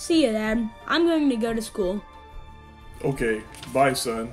See you, Dad. I'm going to go to school. Okay, bye, son.